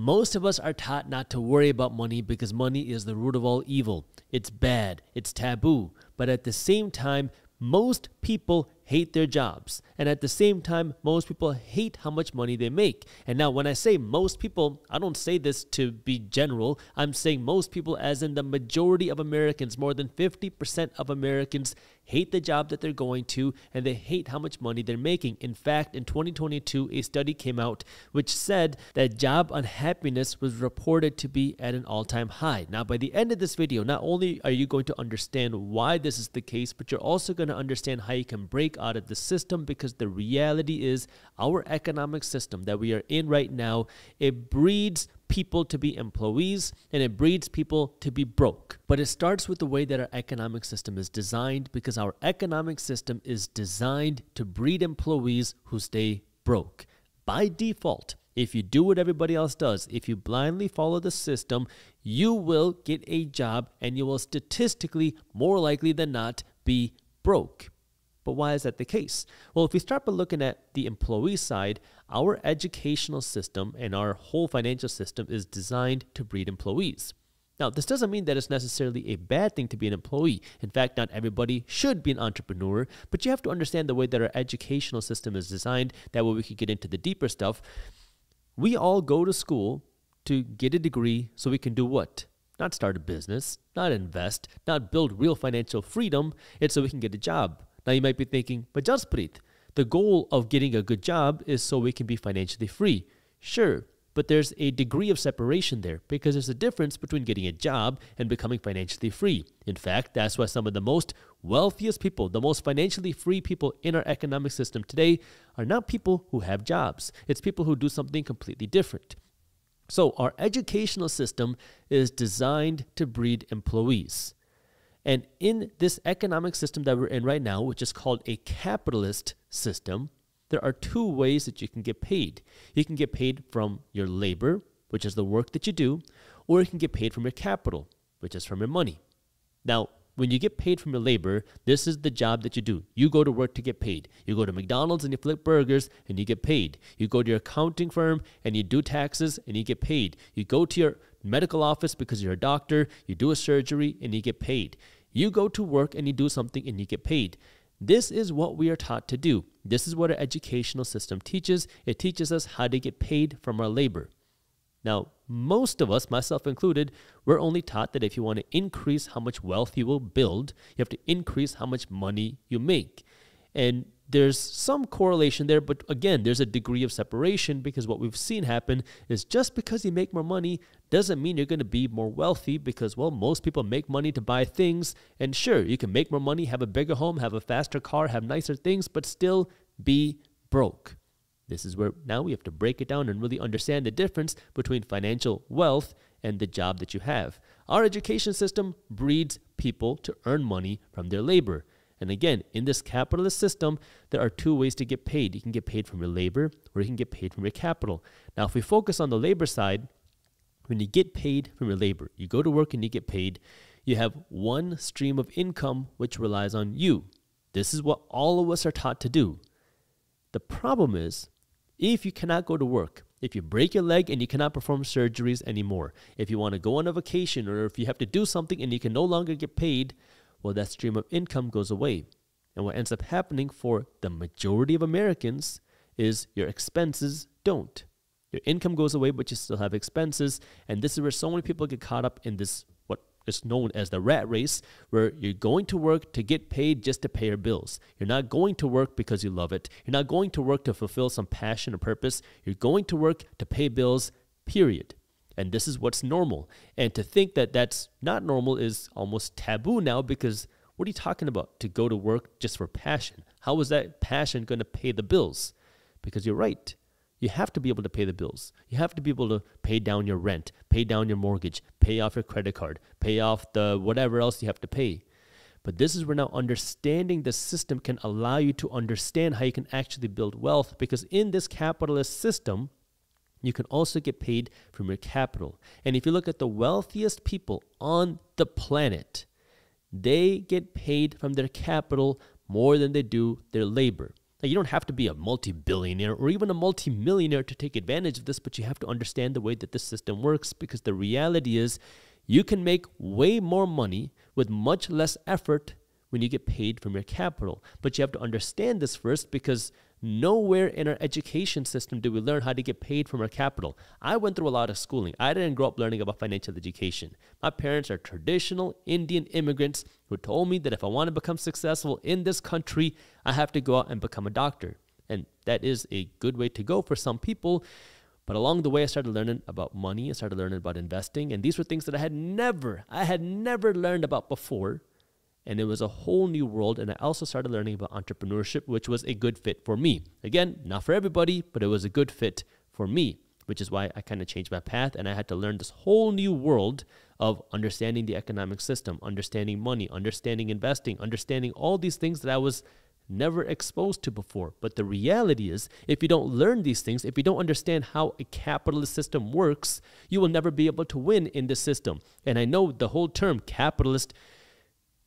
Most of us are taught not to worry about money because money is the root of all evil. It's bad, it's taboo. But at the same time, most people hate their jobs. And at the same time, most people hate how much money they make. And now, when I say most people, I don't say this to be general. I'm saying most people, as in the majority of Americans, more than 50% of Americans hate the job that they're going to and they hate how much money they're making. In fact, in 2022, a study came out which said that job unhappiness was reported to be at an all time high. Now, by the end of this video, not only are you going to understand why this is the case, but you're also going to understand how you can break out of the system because the reality is our economic system that we are in right now, it breeds people to be employees and it breeds people to be broke. But it starts with the way that our economic system is designed because our economic system is designed to breed employees who stay broke. By default, if you do what everybody else does, if you blindly follow the system, you will get a job and you will statistically, more likely than not, be broke. But why is that the case? Well, if we start by looking at the employee side, our educational system and our whole financial system is designed to breed employees. Now, this doesn't mean that it's necessarily a bad thing to be an employee. In fact, not everybody should be an entrepreneur, but you have to understand the way that our educational system is designed. That way, we can get into the deeper stuff. We all go to school to get a degree so we can do what? Not start a business, not invest, not build real financial freedom. It's so we can get a job. Now you might be thinking, but Jaspreet, the goal of getting a good job is so we can be financially free. Sure, but there's a degree of separation there because there's a difference between getting a job and becoming financially free. In fact, that's why some of the most wealthiest people, the most financially free people in our economic system today, are not people who have jobs. It's people who do something completely different. So, our educational system is designed to breed employees. And in this economic system that we're in right now, which is called a capitalist system, there are two ways that you can get paid. You can get paid from your labor, which is the work that you do, or you can get paid from your capital, which is from your money. Now, when you get paid from your labor, this is the job that you do. You go to work to get paid. You go to McDonald's and you flip burgers and you get paid. You go to your accounting firm and you do taxes and you get paid. You go to your medical office because you're a doctor, you do a surgery, and you get paid. You go to work and you do something and you get paid. This is what we are taught to do. This is what our educational system teaches. It teaches us how to get paid from our labor. Now, most of us, myself included, we're only taught that if you want to increase how much wealth you will build, you have to increase how much money you make. And there's some correlation there, but again, there's a degree of separation because what we've seen happen is just because you make more money doesn't mean you're going to be more wealthy because, well, most people make money to buy things. And sure, you can make more money, have a bigger home, have a faster car, have nicer things, but still be broke. This is where now we have to break it down and really understand the difference between financial wealth and the job that you have. Our education system breeds people to earn money from their labor. And again, in this capitalist system, there are two ways to get paid. You can get paid from your labor or you can get paid from your capital. Now, if we focus on the labor side, when you get paid from your labor, you go to work and you get paid, you have one stream of income which relies on you. This is what all of us are taught to do. The problem is, if you cannot go to work, if you break your leg and you cannot perform surgeries anymore, if you want to go on a vacation or if you have to do something and you can no longer get paid, well, that stream of income goes away. And what ends up happening for the majority of Americans is your expenses don't. Your income goes away, but you still have expenses. And this is where so many people get caught up in this, what is known as the rat race, where you're going to work to get paid just to pay your bills. You're not going to work because you love it. You're not going to work to fulfill some passion or purpose. You're going to work to pay bills, period and this is what's normal. And to think that that's not normal is almost taboo now because what are you talking about? To go to work just for passion? How is that passion going to pay the bills? Because you're right. You have to be able to pay the bills. You have to be able to pay down your rent, pay down your mortgage, pay off your credit card, pay off the whatever else you have to pay. But this is where now understanding the system can allow you to understand how you can actually build wealth because in this capitalist system, you can also get paid from your capital. And if you look at the wealthiest people on the planet, they get paid from their capital more than they do their labor. Now, you don't have to be a multi billionaire or even a multi millionaire to take advantage of this, but you have to understand the way that this system works because the reality is you can make way more money with much less effort when you get paid from your capital. But you have to understand this first because nowhere in our education system do we learn how to get paid from our capital. I went through a lot of schooling. I didn't grow up learning about financial education. My parents are traditional Indian immigrants who told me that if I want to become successful in this country, I have to go out and become a doctor. And that is a good way to go for some people. But along the way, I started learning about money. I started learning about investing. And these were things that I had never, I had never learned about before and it was a whole new world. And I also started learning about entrepreneurship, which was a good fit for me. Again, not for everybody, but it was a good fit for me, which is why I kind of changed my path and I had to learn this whole new world of understanding the economic system, understanding money, understanding investing, understanding all these things that I was never exposed to before. But the reality is, if you don't learn these things, if you don't understand how a capitalist system works, you will never be able to win in this system. And I know the whole term capitalist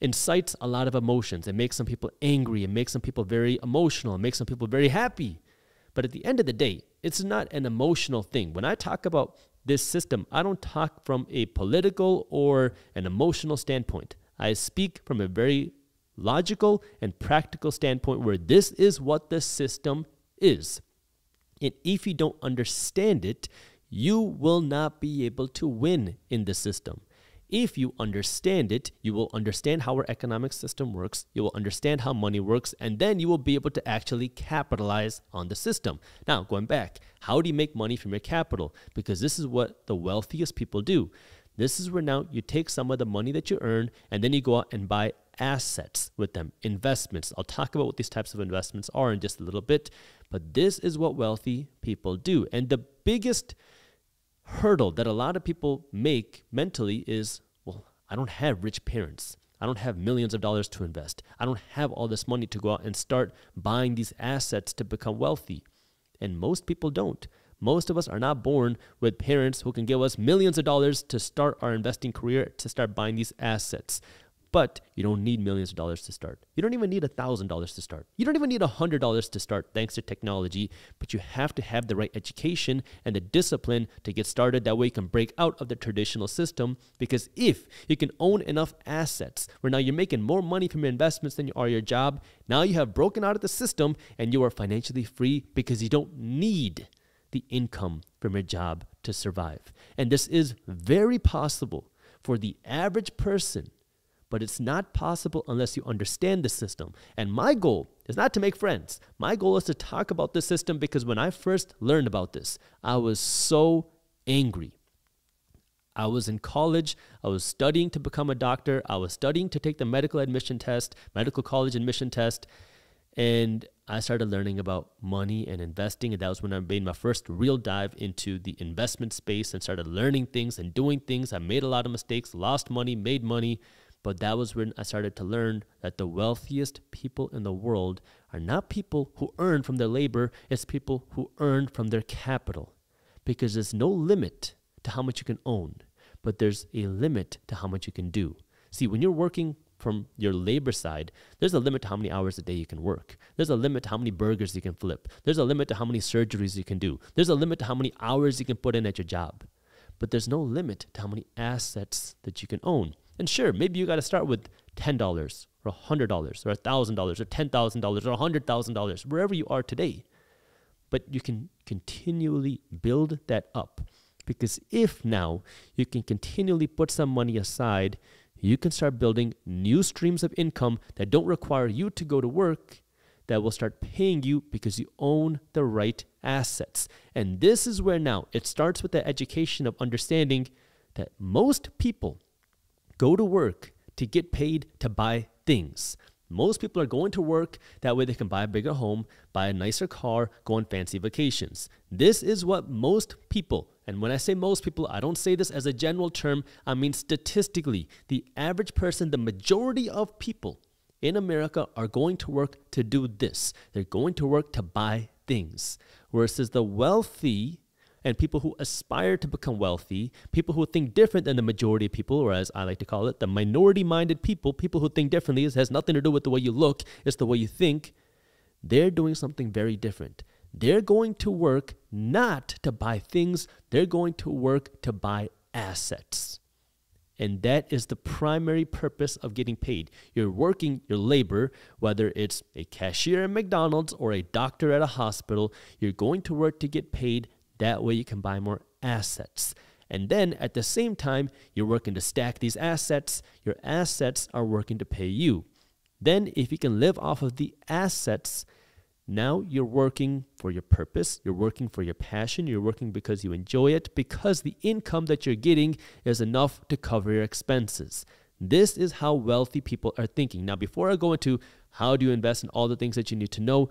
incites a lot of emotions. It makes some people angry. It makes some people very emotional. It makes some people very happy. But at the end of the day, it's not an emotional thing. When I talk about this system, I don't talk from a political or an emotional standpoint. I speak from a very logical and practical standpoint where this is what the system is. And if you don't understand it, you will not be able to win in the system. If you understand it, you will understand how our economic system works, you will understand how money works, and then you will be able to actually capitalize on the system. Now, going back, how do you make money from your capital? Because this is what the wealthiest people do. This is where now you take some of the money that you earn and then you go out and buy assets with them, investments. I'll talk about what these types of investments are in just a little bit, but this is what wealthy people do. And the biggest hurdle that a lot of people make mentally is well, I don't have rich parents. I don't have millions of dollars to invest. I don't have all this money to go out and start buying these assets to become wealthy. And most people don't. Most of us are not born with parents who can give us millions of dollars to start our investing career, to start buying these assets. But you don't need millions of dollars to start. You don't even need $1,000 to start. You don't even need $100 to start thanks to technology, but you have to have the right education and the discipline to get started. That way you can break out of the traditional system because if you can own enough assets where now you're making more money from your investments than you are your job, now you have broken out of the system and you are financially free because you don't need the income from your job to survive. And this is very possible for the average person but it's not possible unless you understand the system. And my goal is not to make friends. My goal is to talk about the system because when I first learned about this, I was so angry. I was in college. I was studying to become a doctor. I was studying to take the medical admission test, medical college admission test. And I started learning about money and investing. And that was when I made my first real dive into the investment space and started learning things and doing things. I made a lot of mistakes, lost money, made money. But that was when I started to learn that the wealthiest people in the world are not people who earn from their labor, it's people who earn from their capital. Because there's no limit to how much you can own, but there's a limit to how much you can do. See, when you're working from your labor side, there's a limit to how many hours a day you can work. There's a limit to how many burgers you can flip. There's a limit to how many surgeries you can do. There's a limit to how many hours you can put in at your job. But there's no limit to how many assets that you can own. And sure, maybe you got to start with $10 or $100 or $1,000 or $10,000 or $100,000, wherever you are today. But you can continually build that up. Because if now you can continually put some money aside, you can start building new streams of income that don't require you to go to work, that will start paying you because you own the right assets. And this is where now it starts with the education of understanding that most people go to work to get paid to buy things. Most people are going to work that way they can buy a bigger home, buy a nicer car, go on fancy vacations. This is what most people, and when I say most people, I don't say this as a general term, I mean statistically, the average person, the majority of people in America are going to work to do this. They're going to work to buy things. Whereas the wealthy and people who aspire to become wealthy, people who think different than the majority of people, or as I like to call it, the minority minded people, people who think differently, it has nothing to do with the way you look, it's the way you think. they're doing something very different. They're going to work not to buy things, they're going to work to buy assets. And that is the primary purpose of getting paid. You're working your labor, whether it's a cashier at McDonald's or a doctor at a hospital, you're going to work to get paid. That way you can buy more assets. And then at the same time, you're working to stack these assets. Your assets are working to pay you. Then, if you can live off of the assets, now you're working for your purpose, you're working for your passion, you're working because you enjoy it, because the income that you're getting is enough to cover your expenses. This is how wealthy people are thinking. Now, before I go into how do you invest in all the things that you need to know,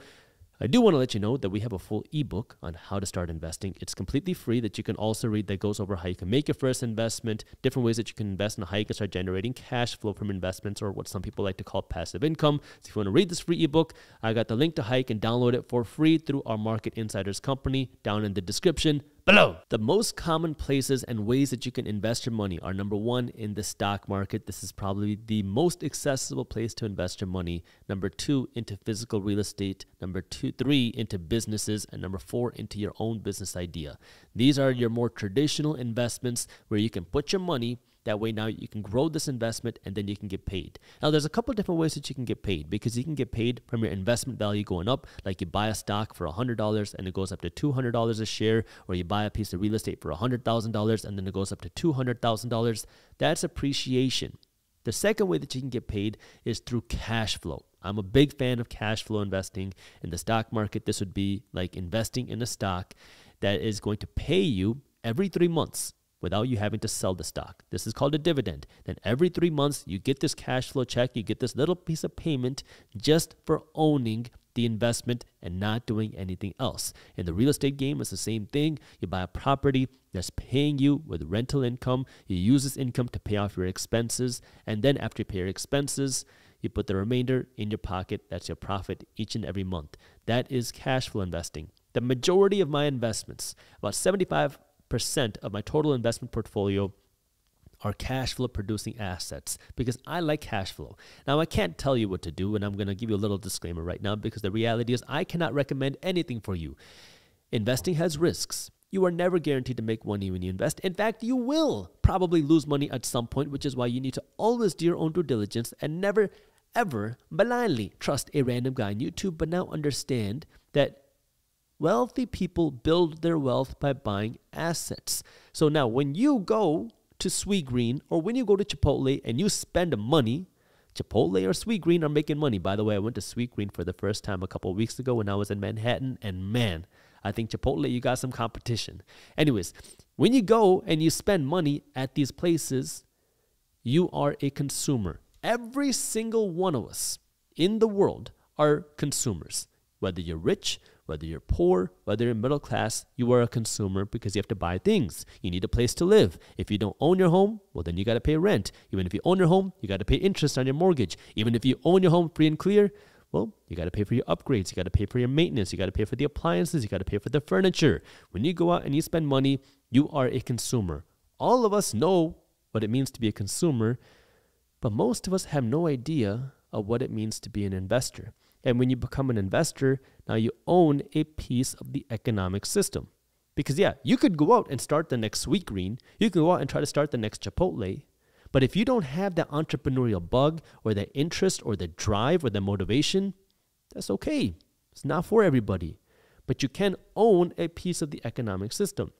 I do want to let you know that we have a full ebook on how to start investing. It's completely free that you can also read that goes over how you can make your first investment, different ways that you can invest, and how you can start generating cash flow from investments or what some people like to call passive income. So if you want to read this free ebook, I got the link to Hike and download it for free through our Market Insiders company down in the description below. The most common places and ways that you can invest your money are number one, in the stock market. This is probably the most accessible place to invest your money. Number two, into physical real estate. Number two, three, into businesses. And number four, into your own business idea. These are your more traditional investments where you can put your money that way, now you can grow this investment and then you can get paid. Now, there's a couple different ways that you can get paid because you can get paid from your investment value going up, like you buy a stock for $100 and it goes up to $200 a share, or you buy a piece of real estate for $100,000 and then it goes up to $200,000. That's appreciation. The second way that you can get paid is through cash flow. I'm a big fan of cash flow investing. In the stock market, this would be like investing in a stock that is going to pay you every three months without you having to sell the stock. This is called a dividend. Then every three months, you get this cash flow check, you get this little piece of payment just for owning the investment and not doing anything else. In the real estate game, it's the same thing. You buy a property that's paying you with rental income, you use this income to pay off your expenses, and then after you pay your expenses, you put the remainder in your pocket. That's your profit each and every month. That is cash flow investing. The majority of my investments, about 75 percent of my total investment portfolio are cash flow producing assets because I like cash flow. Now, I can't tell you what to do, and I'm going to give you a little disclaimer right now because the reality is I cannot recommend anything for you. Investing has risks. You are never guaranteed to make money when you invest. In fact, you will probably lose money at some point, which is why you need to always do your own due diligence and never, ever blindly trust a random guy on YouTube. But now understand that Wealthy people build their wealth by buying assets. So now, when you go to Sweetgreen or when you go to Chipotle and you spend money, Chipotle or Sweetgreen are making money. By the way, I went to Sweetgreen for the first time a couple weeks ago when I was in Manhattan, and man, I think Chipotle, you got some competition. Anyways, when you go and you spend money at these places, you are a consumer. Every single one of us in the world are consumers. Whether you're rich, whether you're poor, whether you're middle class, you are a consumer because you have to buy things. You need a place to live. If you don't own your home, well, then you got to pay rent. Even if you own your home, you got to pay interest on your mortgage. Even if you own your home free and clear, well, you got to pay for your upgrades. You got to pay for your maintenance. You got to pay for the appliances. You got to pay for the furniture. When you go out and you spend money, you are a consumer. All of us know what it means to be a consumer, but most of us have no idea of what it means to be an investor. And when you become an investor, now you own a piece of the economic system. Because, yeah, you could go out and start the next Sweetgreen. You can go out and try to start the next Chipotle. But if you don't have that entrepreneurial bug or the interest or the drive or the motivation, that's okay. It's not for everybody. But you can own a piece of the economic system.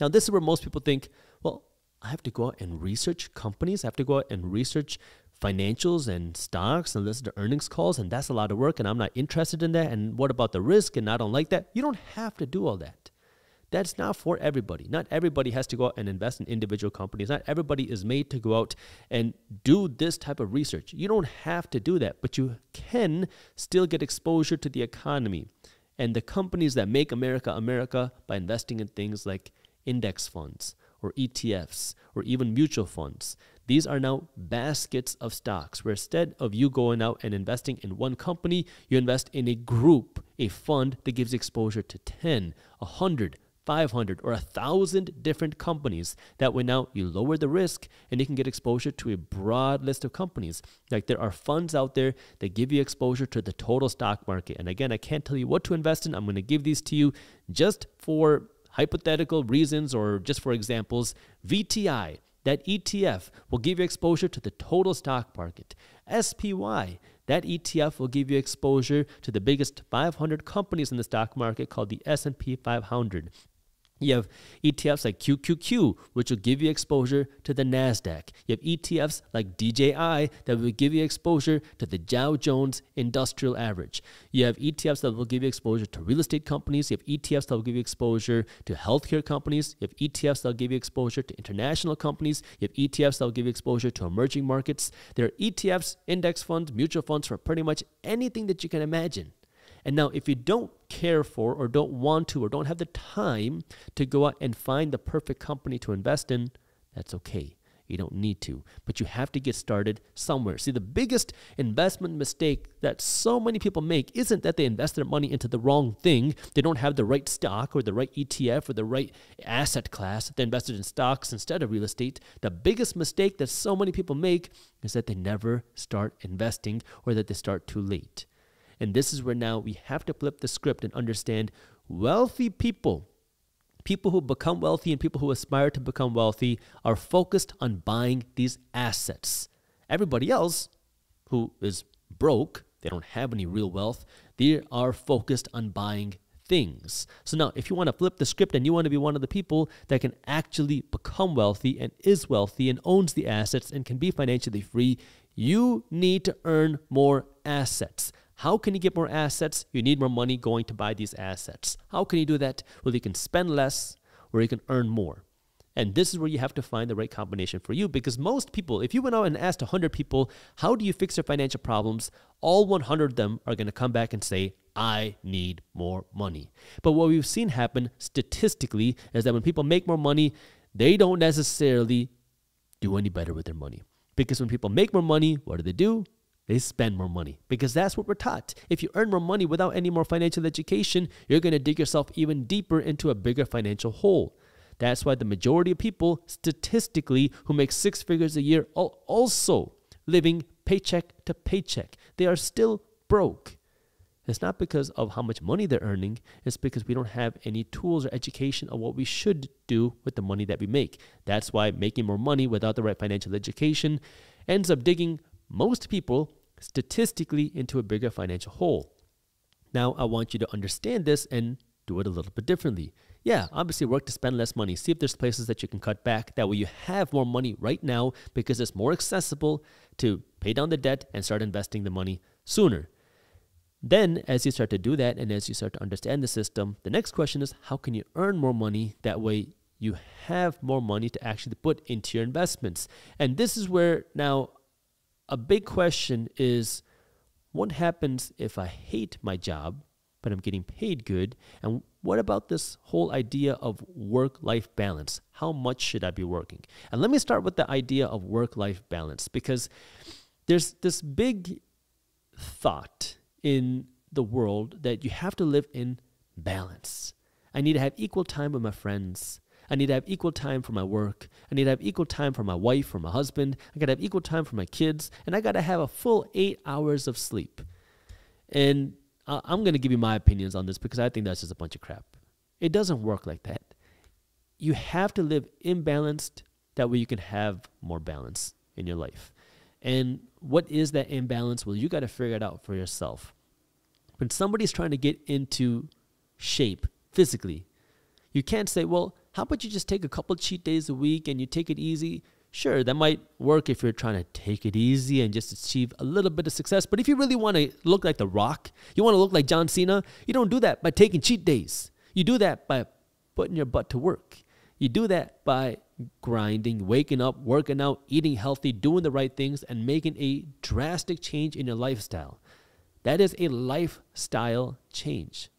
Now, this is where most people think, well, I have to go out and research companies. I have to go out and research financials and stocks and listen to earnings calls, and that's a lot of work, and I'm not interested in that. And what about the risk? And I don't like that. You don't have to do all that. That's not for everybody. Not everybody has to go out and invest in individual companies. Not everybody is made to go out and do this type of research. You don't have to do that, but you can still get exposure to the economy and the companies that make America America by investing in things like index funds or ETFs or even mutual funds. These are now baskets of stocks where instead of you going out and investing in one company, you invest in a group, a fund that gives exposure to 10, 100, 500 or a thousand different companies. That way now you lower the risk and you can get exposure to a broad list of companies. Like there are funds out there that give you exposure to the total stock market. And again, I can't tell you what to invest in. I'm going to give these to you just for hypothetical reasons or just for examples. VTI, that ETF will give you exposure to the total stock market. SPY, that ETF will give you exposure to the biggest 500 companies in the stock market called the S&P 500. You have ETFs like QQQ, which will give you exposure to the NASDAQ. You have ETFs like DJI that will give you exposure to the Dow Jones Industrial Average. You have ETFs that will give you exposure to real estate companies. You have ETFs that will give you exposure to healthcare companies. You have ETFs that will give you exposure to international companies. You have ETFs that will give you exposure to emerging markets. There are ETFs, index funds, mutual funds for pretty much anything that you can imagine. And now, if you don't care for, or don't want to, or don't have the time to go out and find the perfect company to invest in, that's okay. You don't need to, but you have to get started somewhere. See, the biggest investment mistake that so many people make isn't that they invest their money into the wrong thing. They don't have the right stock or the right ETF or the right asset class. They invested in stocks instead of real estate. The biggest mistake that so many people make is that they never start investing or that they start too late. And this is where now we have to flip the script and understand wealthy people, people who become wealthy and people who aspire to become wealthy, are focused on buying these assets. Everybody else who is broke, they don't have any real wealth, they are focused on buying things. So now, if you want to flip the script and you want to be one of the people that can actually become wealthy and is wealthy and owns the assets and can be financially free, you need to earn more assets. How can you get more assets? You need more money going to buy these assets. How can you do that? Well, you can spend less or you can earn more. And this is where you have to find the right combination for you because most people, if you went out and asked 100 people, how do you fix your financial problems? All 100 of them are going to come back and say, I need more money. But what we've seen happen statistically is that when people make more money, they don't necessarily do any better with their money. Because when people make more money, what do they do? They spend more money because that's what we're taught. If you earn more money without any more financial education, you're going to dig yourself even deeper into a bigger financial hole. That's why the majority of people, statistically, who make six figures a year are also living paycheck to paycheck. They are still broke. It's not because of how much money they're earning, it's because we don't have any tools or education of what we should do with the money that we make. That's why making more money without the right financial education ends up digging most people statistically into a bigger financial hole. Now, I want you to understand this and do it a little bit differently. Yeah, obviously work to spend less money. See if there's places that you can cut back. That way you have more money right now because it's more accessible to pay down the debt and start investing the money sooner. Then, as you start to do that and as you start to understand the system, the next question is how can you earn more money? That way you have more money to actually put into your investments. And this is where now a big question is what happens if I hate my job, but I'm getting paid good? And what about this whole idea of work life balance? How much should I be working? And let me start with the idea of work life balance because there's this big thought in the world that you have to live in balance. I need to have equal time with my friends. I need to have equal time for my work. I need to have equal time for my wife or my husband. I got to have equal time for my kids. And I got to have a full eight hours of sleep. And I'm going to give you my opinions on this because I think that's just a bunch of crap. It doesn't work like that. You have to live imbalanced. That way you can have more balance in your life. And what is that imbalance? Well, you got to figure it out for yourself. When somebody's trying to get into shape physically, you can't say, well, how about you just take a couple cheat days a week and you take it easy? Sure, that might work if you're trying to take it easy and just achieve a little bit of success. But if you really want to look like The Rock, you want to look like John Cena, you don't do that by taking cheat days. You do that by putting your butt to work. You do that by grinding, waking up, working out, eating healthy, doing the right things, and making a drastic change in your lifestyle. That is a lifestyle change.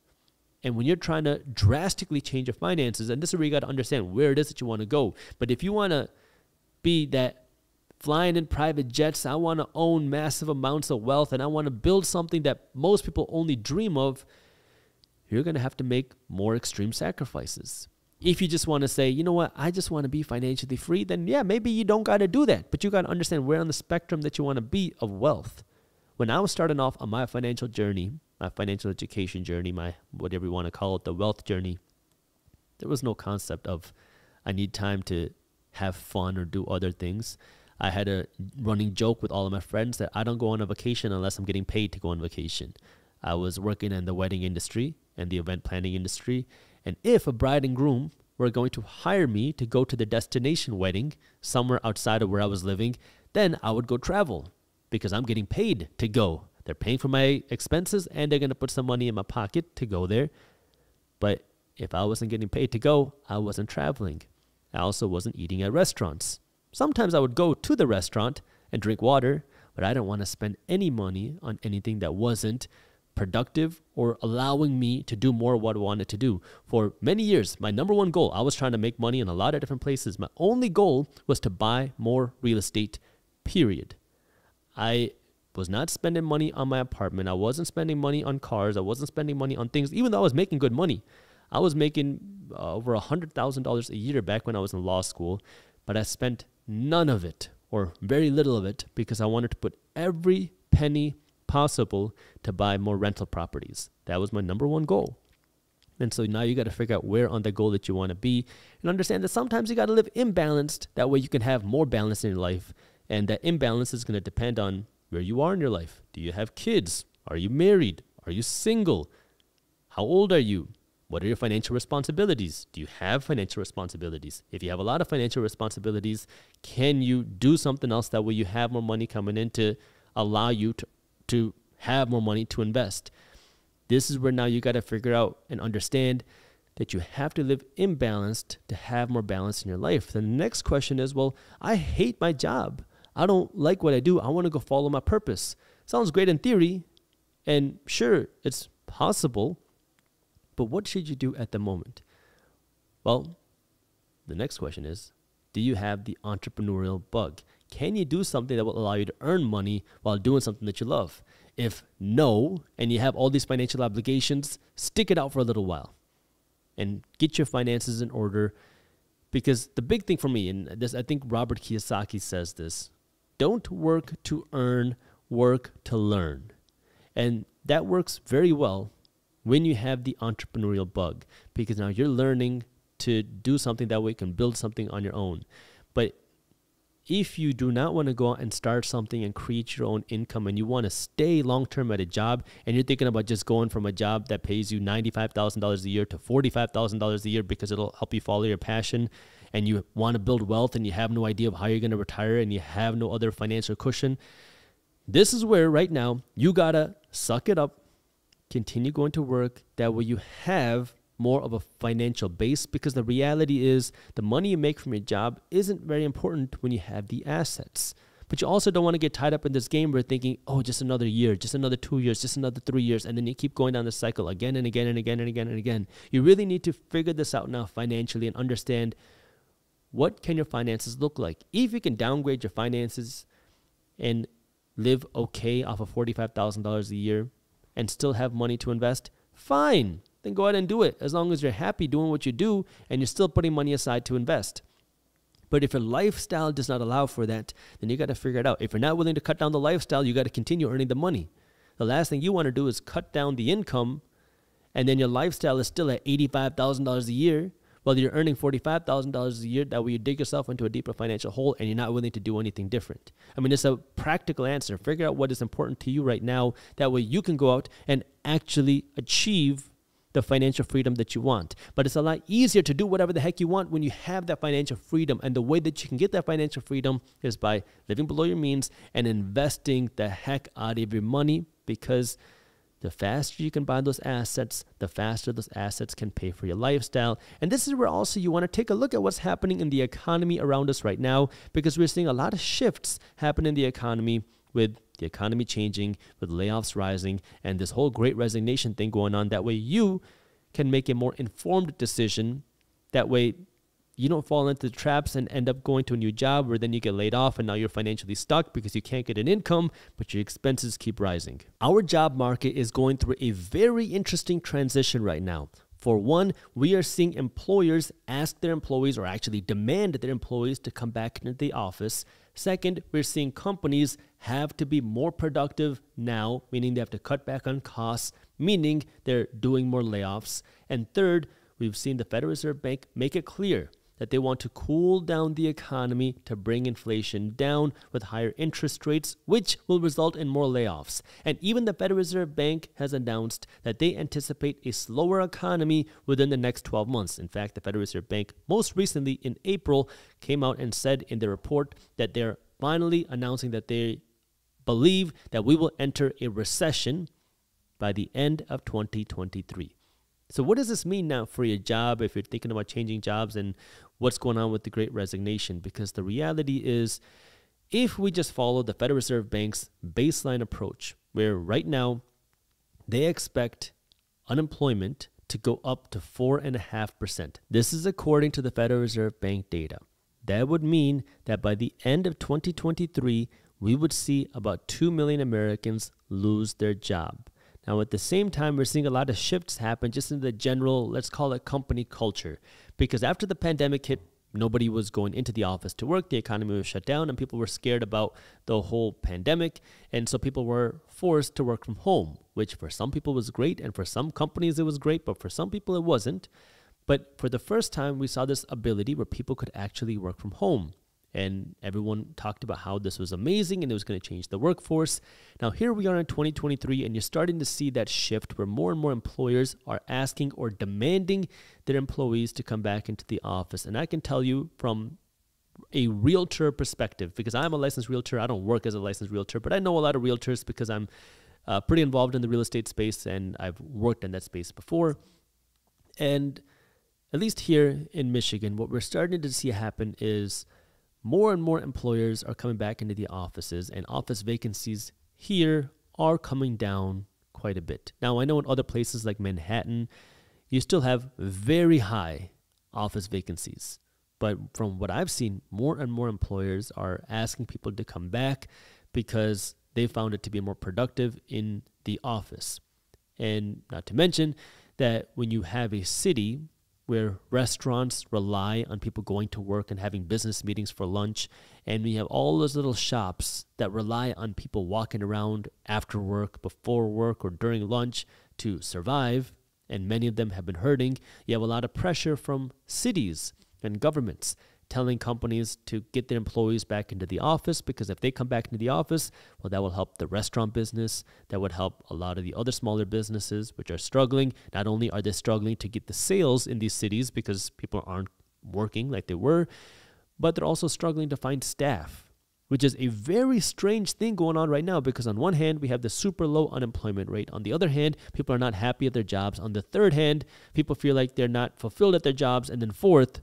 And when you're trying to drastically change your finances, and this is where you got to understand where it is that you want to go. But if you want to be that flying in private jets, I want to own massive amounts of wealth, and I want to build something that most people only dream of, you're going to have to make more extreme sacrifices. If you just want to say, you know what, I just want to be financially free, then yeah, maybe you don't got to do that. But you got to understand where on the spectrum that you want to be of wealth. When I was starting off on my financial journey, my financial education journey, my whatever you want to call it, the wealth journey, there was no concept of I need time to have fun or do other things. I had a running joke with all of my friends that I don't go on a vacation unless I'm getting paid to go on vacation. I was working in the wedding industry and the event planning industry. And if a bride and groom were going to hire me to go to the destination wedding somewhere outside of where I was living, then I would go travel because I'm getting paid to go. They're paying for my expenses and they're going to put some money in my pocket to go there. But if I wasn't getting paid to go, I wasn't traveling. I also wasn't eating at restaurants. Sometimes I would go to the restaurant and drink water, but I didn't want to spend any money on anything that wasn't productive or allowing me to do more what I wanted to do. For many years, my number one goal, I was trying to make money in a lot of different places. My only goal was to buy more real estate, period. I was not spending money on my apartment. I wasn't spending money on cars. I wasn't spending money on things, even though I was making good money. I was making uh, over $100,000 a year back when I was in law school, but I spent none of it or very little of it because I wanted to put every penny possible to buy more rental properties. That was my number one goal. And so now you got to figure out where on the goal that you want to be and understand that sometimes you got to live imbalanced. That way you can have more balance in your life. And that imbalance is going to depend on where you are in your life. Do you have kids? Are you married? Are you single? How old are you? What are your financial responsibilities? Do you have financial responsibilities? If you have a lot of financial responsibilities, can you do something else that way you have more money coming in to allow you to, to have more money to invest? This is where now you got to figure out and understand that you have to live imbalanced to have more balance in your life. The next question is, well, I hate my job. I don't like what I do. I want to go follow my purpose. Sounds great in theory, and sure, it's possible but what should you do at the moment? Well, the next question is Do you have the entrepreneurial bug? Can you do something that will allow you to earn money while doing something that you love? If no, and you have all these financial obligations, stick it out for a little while and get your finances in order. Because the big thing for me, and this I think Robert Kiyosaki says this don't work to earn, work to learn. And that works very well when you have the entrepreneurial bug because now you're learning to do something that way you can build something on your own but if you do not want to go out and start something and create your own income and you want to stay long term at a job and you're thinking about just going from a job that pays you $95,000 a year to $45,000 a year because it'll help you follow your passion and you want to build wealth and you have no idea of how you're going to retire and you have no other financial cushion, this is where right now you got to suck it up, continue going to work. That way you have more of a financial base because the reality is the money you make from your job isn't very important when you have the assets. But you also don't want to get tied up in this game where thinking, oh, just another year, just another two years, just another three years, and then you keep going down the cycle again and again and again and again and again. You really need to figure this out now financially and understand what can your finances look like. If you can downgrade your finances and live okay off of $45,000 a year, and still have money to invest, fine. Then go ahead and do it as long as you're happy doing what you do and you're still putting money aside to invest. But if your lifestyle does not allow for that, then you got to figure it out. If you're not willing to cut down the lifestyle, you got to continue earning the money. The last thing you want to do is cut down the income and then your lifestyle is still at $85,000 a year whether you're earning $45,000 a year, that way you dig yourself into a deeper financial hole and you're not willing to do anything different. I mean, it's a practical answer. Figure out what is important to you right now. That way you can go out and actually achieve the financial freedom that you want. But it's a lot easier to do whatever the heck you want when you have that financial freedom. And the way that you can get that financial freedom is by living below your means and investing the heck out of your money because the faster you can buy those assets, the faster those assets can pay for your lifestyle. And this is where also you want to take a look at what's happening in the economy around us right now because we're seeing a lot of shifts happen in the economy with the economy changing, with layoffs rising, and this whole great resignation thing going on. That way you can make a more informed decision. That way you don't fall into the traps and end up going to a new job where then you get laid off and now you're financially stuck because you can't get an income, but your expenses keep rising. Our job market is going through a very interesting transition right now. For one, we are seeing employers ask their employees or actually demand their employees to come back into the office. Second, we're seeing companies have to be more productive now, meaning they have to cut back on costs, meaning they're doing more layoffs. And third, we've seen the Federal Reserve Bank make it clear that they want to cool down the economy to bring inflation down with higher interest rates, which will result in more layoffs. And even the Federal Reserve Bank has announced that they anticipate a slower economy within the next 12 months. In fact, the Federal Reserve Bank most recently in April came out and said in their report that they're finally announcing that they believe that we will enter a recession by the end of 2023. So, what does this mean now for your job if you're thinking about changing jobs and what's going on with the great resignation? Because the reality is, if we just follow the Federal Reserve Bank's baseline approach, where right now they expect unemployment to go up to 4.5%. This is according to the Federal Reserve Bank data. That would mean that by the end of 2023, we would see about 2 million Americans lose their job. Now, at the same time, we're seeing a lot of shifts happen just in the general, let's call it company culture. Because after the pandemic hit, nobody was going into the office to work. The economy was shut down, and people were scared about the whole pandemic. And so people were forced to work from home, which for some people was great. And for some companies, it was great, but for some people, it wasn't. But for the first time, we saw this ability where people could actually work from home and everyone talked about how this was amazing and it was going to change the workforce. Now, here we are in 2023, and you're starting to see that shift where more and more employers are asking or demanding their employees to come back into the office. And I can tell you from a realtor perspective, because I'm a licensed realtor, I don't work as a licensed realtor, but I know a lot of realtors because I'm uh, pretty involved in the real estate space and I've worked in that space before. And at least here in Michigan, what we're starting to see happen is more and more employers are coming back into the offices, and office vacancies here are coming down quite a bit. Now, I know in other places like Manhattan, you still have very high office vacancies. But from what I've seen, more and more employers are asking people to come back because they found it to be more productive in the office. And not to mention that when you have a city where restaurants rely on people going to work and having business meetings for lunch. And we have all those little shops that rely on people walking around after work, before work, or during lunch to survive. And many of them have been hurting. You have a lot of pressure from cities and governments telling companies to get their employees back into the office because if they come back into the office, well, that will help the restaurant business. That would help a lot of the other smaller businesses which are struggling. Not only are they struggling to get the sales in these cities because people aren't working like they were, but they're also struggling to find staff. Which is a very strange thing going on right now because, on one hand, we have the super low unemployment rate. On the other hand, people are not happy at their jobs. On the third hand, people feel like they're not fulfilled at their jobs. And then, fourth,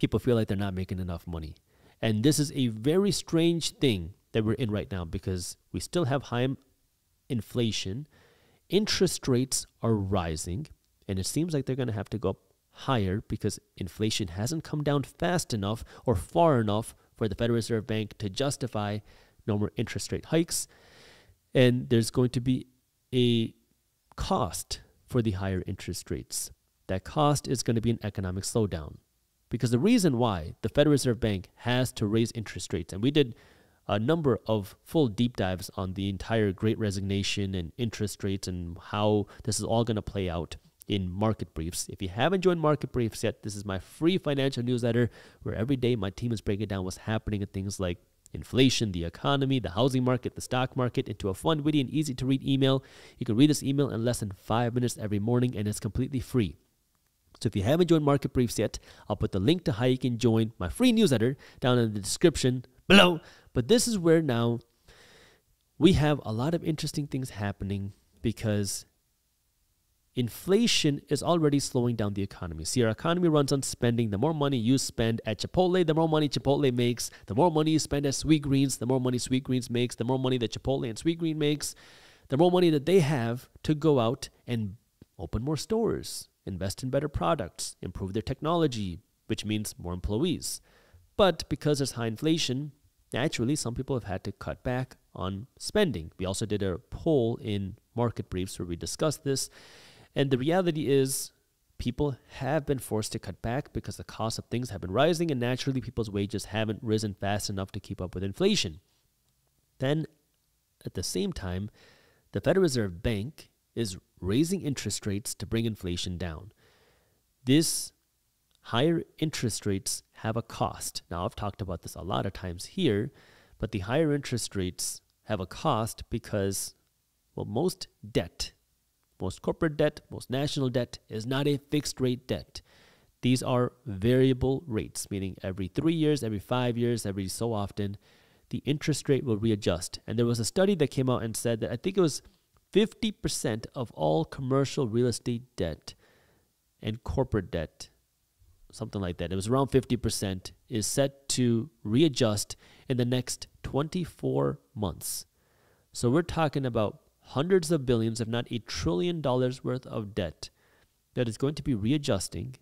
people feel like they're not making enough money. And this is a very strange thing that we're in right now because we still have high inflation. Interest rates are rising, and it seems like they're going to have to go up higher because inflation hasn't come down fast enough or far enough for the Federal Reserve Bank to justify no more interest rate hikes. And there's going to be a cost for the higher interest rates. That cost is going to be an economic slowdown. Because the reason why the Federal Reserve Bank has to raise interest rates, and we did a number of full deep dives on the entire great resignation and interest rates and how this is all going to play out in market briefs. If you haven't joined market briefs yet, this is my free financial newsletter where every day my team is breaking down what's happening in things like inflation, the economy, the housing market, the stock market into a fun, witty, and easy to read email. You can read this email in less than five minutes every morning, and it's completely free. So if you haven't joined Market Briefs yet, I'll put the link to how you can join my free newsletter down in the description below. But this is where now we have a lot of interesting things happening because inflation is already slowing down the economy. See, our economy runs on spending. The more money you spend at Chipotle, the more money Chipotle makes. The more money you spend at Sweetgreens, the more money Sweetgreens makes. The more money that Chipotle and Sweet Sweetgreen makes, the more money that they have to go out and open more stores, invest in better products, improve their technology, which means more employees. But because there's high inflation, naturally some people have had to cut back on spending. We also did a poll in market briefs where we discussed this. And the reality is people have been forced to cut back because the cost of things have been rising, and naturally, people's wages haven't risen fast enough to keep up with inflation. Then, at the same time, the Federal Reserve Bank is raising interest rates to bring inflation down. This higher interest rates have a cost. Now, I've talked about this a lot of times here, but the higher interest rates have a cost because, well, most debt, most corporate debt, most national debt is not a fixed rate debt. These are variable rates, meaning every three years, every five years, every so often, the interest rate will readjust. And there was a study that came out and said that I think it was 50% of all commercial real estate debt and corporate debt, something like that, it was around 50%, is set to readjust in the next 24 months. So we're talking about hundreds of billions, if not a trillion dollars worth of debt that is going to be readjusting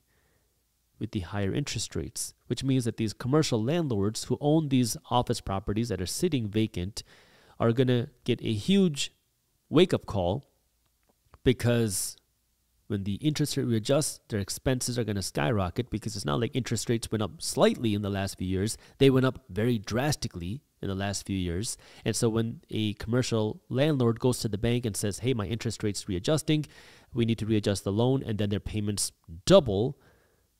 with the higher interest rates, which means that these commercial landlords who own these office properties that are sitting vacant are going to get a huge wake up call because when the interest rate readjusts, their expenses are going to skyrocket because it's not like interest rates went up slightly in the last few years. They went up very drastically in the last few years. And so when a commercial landlord goes to the bank and says, hey, my interest rate's readjusting, we need to readjust the loan, and then their payments double,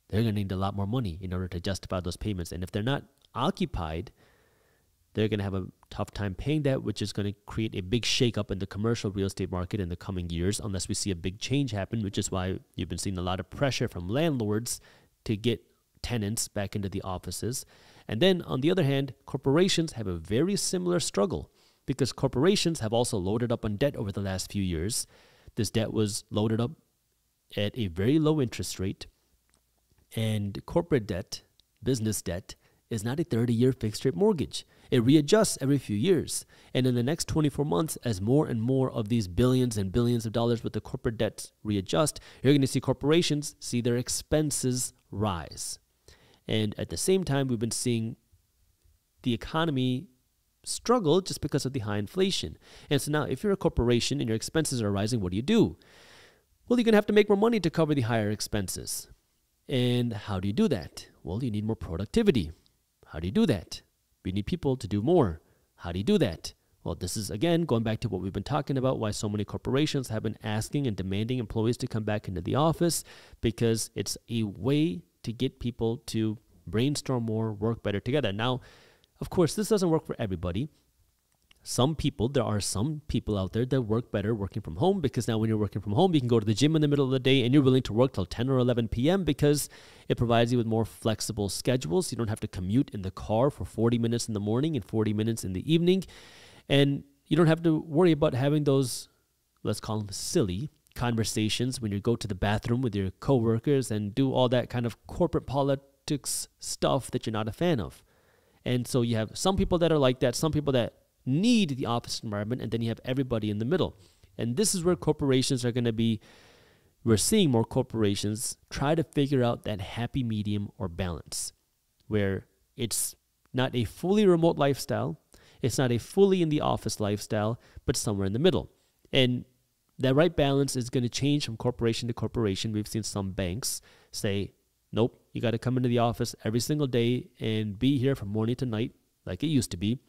they're going to need a lot more money in order to justify those payments. And if they're not occupied, they're going to have a tough time paying that, which is going to create a big shakeup in the commercial real estate market in the coming years, unless we see a big change happen, which is why you've been seeing a lot of pressure from landlords to get tenants back into the offices. And then, on the other hand, corporations have a very similar struggle because corporations have also loaded up on debt over the last few years. This debt was loaded up at a very low interest rate, and corporate debt, business debt, is not a 30 year fixed rate mortgage. It readjusts every few years. And in the next 24 months, as more and more of these billions and billions of dollars with the corporate debts readjust, you're going to see corporations see their expenses rise. And at the same time, we've been seeing the economy struggle just because of the high inflation. And so now, if you're a corporation and your expenses are rising, what do you do? Well, you're going to have to make more money to cover the higher expenses. And how do you do that? Well, you need more productivity. How do you do that? We need people to do more. How do you do that? Well, this is again going back to what we've been talking about why so many corporations have been asking and demanding employees to come back into the office because it's a way to get people to brainstorm more, work better together. Now, of course, this doesn't work for everybody some people, there are some people out there that work better working from home because now when you're working from home, you can go to the gym in the middle of the day and you're willing to work till 10 or 11 p.m. because it provides you with more flexible schedules. You don't have to commute in the car for 40 minutes in the morning and 40 minutes in the evening. And you don't have to worry about having those, let's call them silly conversations when you go to the bathroom with your coworkers and do all that kind of corporate politics stuff that you're not a fan of. And so you have some people that are like that, some people that need the office environment, and then you have everybody in the middle. And this is where corporations are going to be. We're seeing more corporations try to figure out that happy medium or balance where it's not a fully remote lifestyle, it's not a fully in the office lifestyle, but somewhere in the middle. And that right balance is going to change from corporation to corporation. We've seen some banks say, nope, you got to come into the office every single day and be here from morning to night, like it used to be.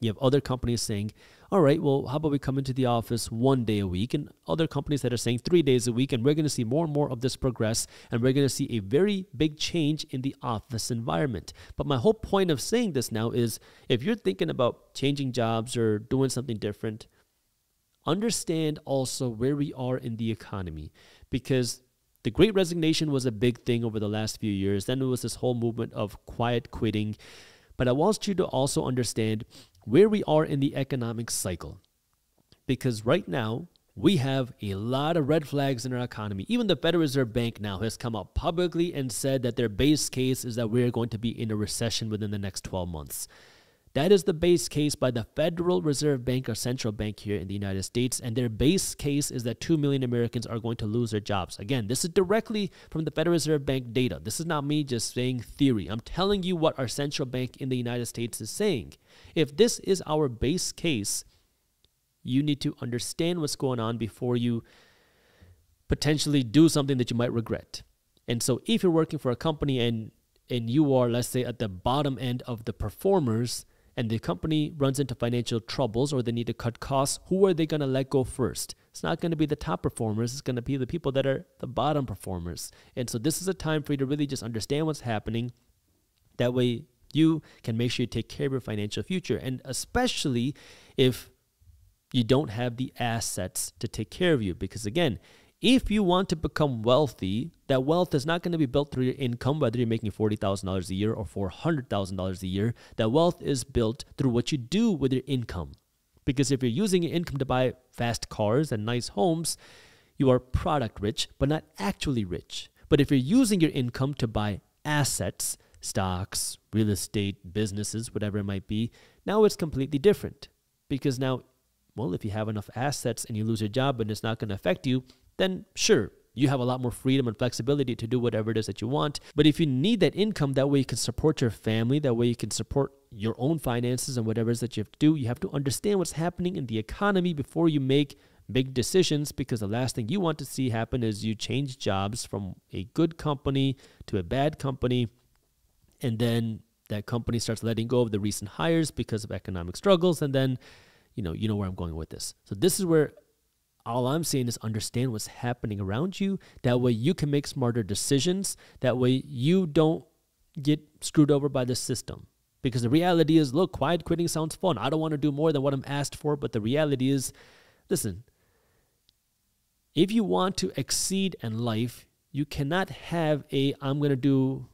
You have other companies saying, all right, well, how about we come into the office one day a week? And other companies that are saying three days a week. And we're going to see more and more of this progress. And we're going to see a very big change in the office environment. But my whole point of saying this now is if you're thinking about changing jobs or doing something different, understand also where we are in the economy. Because the great resignation was a big thing over the last few years. Then there was this whole movement of quiet quitting. But I want you to also understand where we are in the economic cycle. Because right now, we have a lot of red flags in our economy. Even the Federal Reserve Bank now has come out publicly and said that their base case is that we're going to be in a recession within the next 12 months. That is the base case by the Federal Reserve Bank or central bank here in the United States. And their base case is that 2 million Americans are going to lose their jobs. Again, this is directly from the Federal Reserve Bank data. This is not me just saying theory. I'm telling you what our central bank in the United States is saying. If this is our base case, you need to understand what's going on before you potentially do something that you might regret. And so if you're working for a company and and you are let's say at the bottom end of the performers and the company runs into financial troubles or they need to cut costs, who are they going to let go first? It's not going to be the top performers, it's going to be the people that are the bottom performers. And so this is a time for you to really just understand what's happening. That way you can make sure you take care of your financial future. And especially if you don't have the assets to take care of you. Because again, if you want to become wealthy, that wealth is not going to be built through your income, whether you're making $40,000 a year or $400,000 a year. That wealth is built through what you do with your income. Because if you're using your income to buy fast cars and nice homes, you are product rich, but not actually rich. But if you're using your income to buy assets, stocks, real estate, businesses, whatever it might be, now it's completely different. Because now, well, if you have enough assets and you lose your job and it's not going to affect you, then sure, you have a lot more freedom and flexibility to do whatever it is that you want. But if you need that income, that way you can support your family, that way you can support your own finances and whatever it is that you have to do, you have to understand what's happening in the economy before you make big decisions because the last thing you want to see happen is you change jobs from a good company to a bad company and then that company starts letting go of the recent hires because of economic struggles and then you know you know where I'm going with this. So this is where all I'm saying is understand what's happening around you. That way you can make smarter decisions. That way you don't get screwed over by the system. Because the reality is, look, quiet quitting sounds fun. I don't want to do more than what I'm asked for. But the reality is, listen, if you want to exceed in life, you cannot have a I'm going to do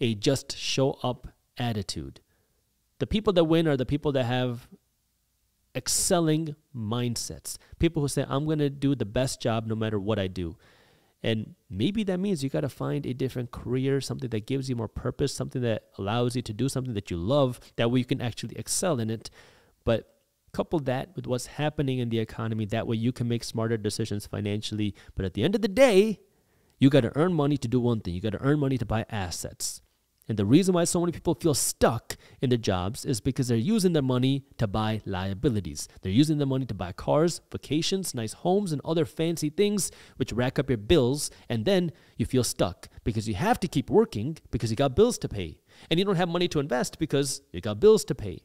a just show up attitude. The people that win are the people that have excelling mindsets. People who say, I'm going to do the best job no matter what I do. And maybe that means you got to find a different career, something that gives you more purpose, something that allows you to do something that you love, that way you can actually excel in it. But couple that with what's happening in the economy, that way you can make smarter decisions financially. But at the end of the day, you got to earn money to do one thing you got to earn money to buy assets. And the reason why so many people feel stuck in their jobs is because they're using their money to buy liabilities. They're using their money to buy cars, vacations, nice homes, and other fancy things which rack up your bills. And then you feel stuck because you have to keep working because you got bills to pay. And you don't have money to invest because you got bills to pay.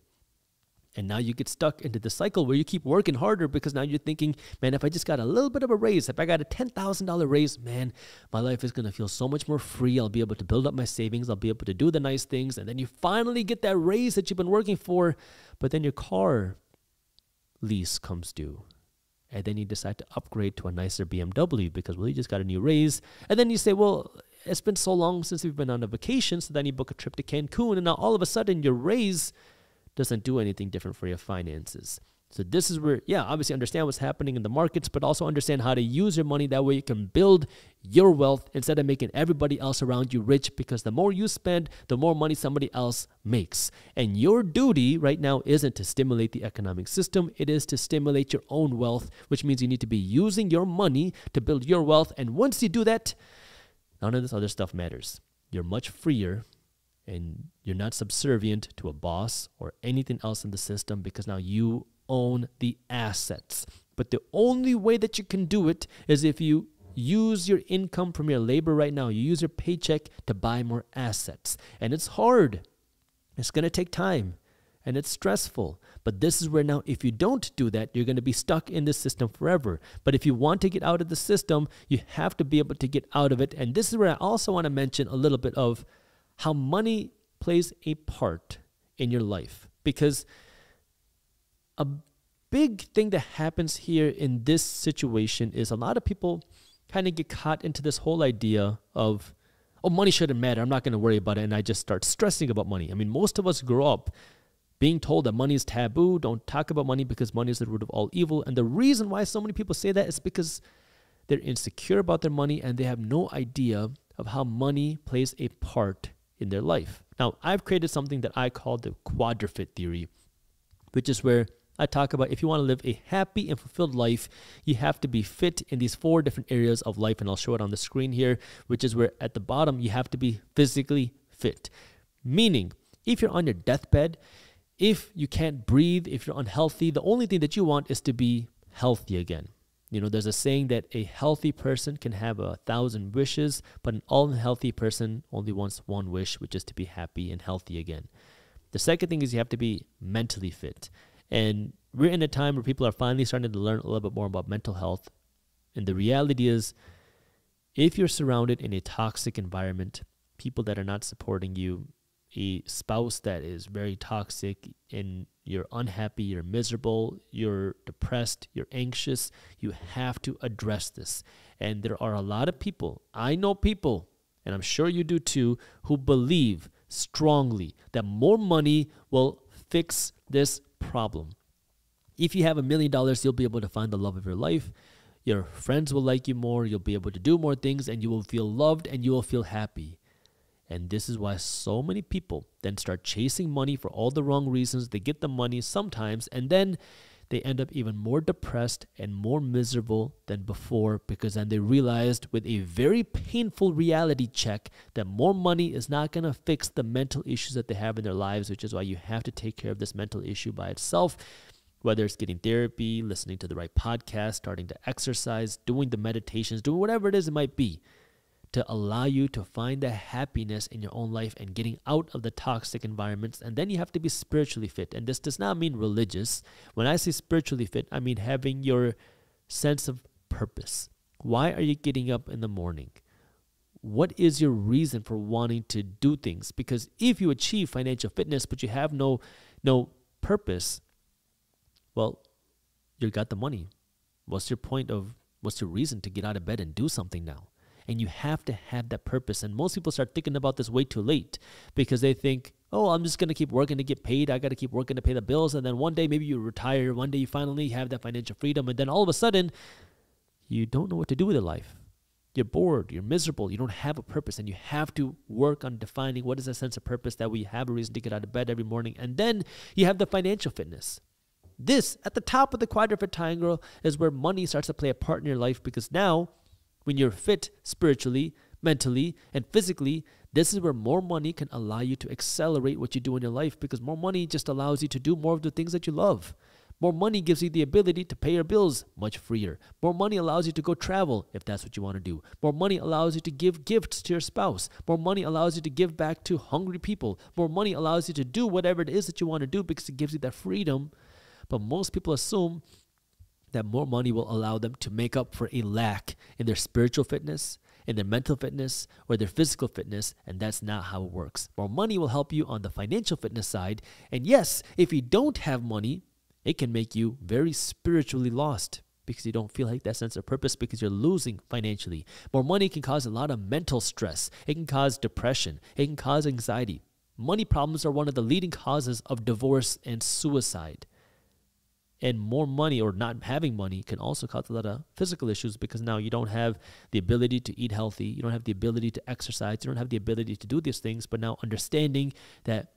And now you get stuck into the cycle where you keep working harder because now you're thinking, man, if I just got a little bit of a raise, if I got a $10,000 raise, man, my life is going to feel so much more free. I'll be able to build up my savings. I'll be able to do the nice things. And then you finally get that raise that you've been working for. But then your car lease comes due. And then you decide to upgrade to a nicer BMW because, well, you just got a new raise. And then you say, well, it's been so long since we've been on a vacation. So then you book a trip to Cancun. And now all of a sudden your raise doesn't do anything different for your finances. So this is where, yeah, obviously understand what's happening in the markets, but also understand how to use your money. That way you can build your wealth instead of making everybody else around you rich because the more you spend, the more money somebody else makes. And your duty right now isn't to stimulate the economic system, it is to stimulate your own wealth, which means you need to be using your money to build your wealth. And once you do that, none of this other stuff matters. You're much freer and you're not subservient to a boss or anything else in the system because now you own the assets. But the only way that you can do it is if you use your income from your labor right now, you use your paycheck to buy more assets. And it's hard, it's going to take time. And it's stressful. But this is where now, if you don't do that, you're going to be stuck in this system forever. But if you want to get out of the system, you have to be able to get out of it. And this is where I also want to mention a little bit of how money plays a part in your life. Because a big thing that happens here in this situation is a lot of people kind of get caught into this whole idea of, oh, money shouldn't matter. I'm not going to worry about it. And I just start stressing about money. I mean, most of us grow up being told that money is taboo. Don't talk about money because money is the root of all evil. And the reason why so many people say that is because they're insecure about their money and they have no idea of how money plays a part in their life. Now, I've created something that I call the quadrifit theory, which is where I talk about if you want to live a happy and fulfilled life, you have to be fit in these four different areas of life. And I'll show it on the screen here, which is where at the bottom, you have to be physically fit. Meaning, if you're on your deathbed, if you can't breathe, if you're unhealthy, the only thing that you want is to be healthy again. You know, there's a saying that a healthy person can have a thousand wishes, but an unhealthy person only wants one wish, which is to be happy and healthy again. The second thing is you have to be mentally fit. And we're in a time where people are finally starting to learn a little bit more about mental health. And the reality is, if you're surrounded in a toxic environment, people that are not supporting you, a spouse that is very toxic and you're unhappy, you're miserable, you're depressed, you're anxious, you have to address this. And there are a lot of people, I know people, and I'm sure you do too, who believe strongly that more money will fix this problem. If you have a million dollars, you'll be able to find the love of your life. Your friends will like you more. You'll be able to do more things and you will feel loved and you will feel happy. And this is why so many people then start chasing money for all the wrong reasons. They get the money sometimes and then they end up even more depressed and more miserable than before because then they realized with a very painful reality check that more money is not going to fix the mental issues that they have in their lives, which is why you have to take care of this mental issue by itself. Whether it's getting therapy, listening to the right podcast, starting to exercise, doing the meditations, doing whatever it is it might be to allow you to find the happiness in your own life and getting out of the toxic environments. And then you have to be spiritually fit. And this does not mean religious. When I say spiritually fit, I mean having your sense of purpose. Why are you getting up in the morning? What is your reason for wanting to do things? Because if you achieve financial fitness but you have no no purpose, well, you got the money. What's your point of what's your reason to get out of bed and do something now? And you have to have that purpose. And most people start thinking about this way too late because they think, oh, I'm just going to keep working to get paid. I got to keep working to pay the bills. And then one day maybe you retire. One day you finally have that financial freedom. And then all of a sudden, you don't know what to do with your life. You're bored, you're miserable, you don't have a purpose, and you have to work on defining what is a sense of purpose that we have a reason to get out of bed every morning. And then you have the financial fitness. This, at the top of the quadrant triangle, is where money starts to play a part in your life because now when you're fit spiritually, mentally, and physically, this is where more money can allow you to accelerate what you do in your life because more money just allows you to do more of the things that you love. More money gives you the ability to pay your bills much freer. More money allows you to go travel if that's what you want to do. More money allows you to give gifts to your spouse. More money allows you to give back to hungry people. More money allows you to do whatever it is that you want to do because it gives you that freedom. But most people assume that more money will allow them to make up for a lack in their spiritual fitness, in their mental fitness, or their physical fitness, and that's not how it works. More money will help you on the financial fitness side, and yes, if you don't have money, it can make you very spiritually lost because you don't feel like that sense of purpose because you're losing financially. More money can cause a lot of mental stress. It can cause depression. It can cause anxiety. Money problems are one of the leading causes of divorce and suicide. And more money or not having money can also cause a lot of physical issues because now you don't have the ability to eat healthy, you don't have the ability to exercise, you don't have the ability to do these things. But now understanding that